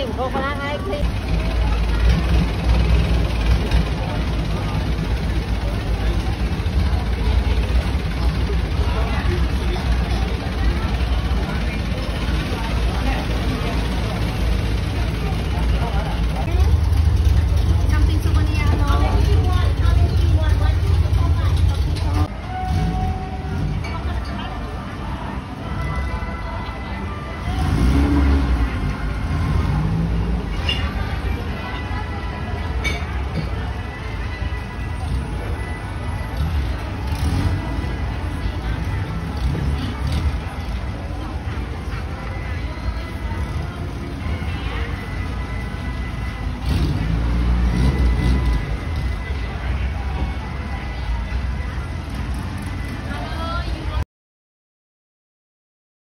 ลิปโคโคล่าให้คลิป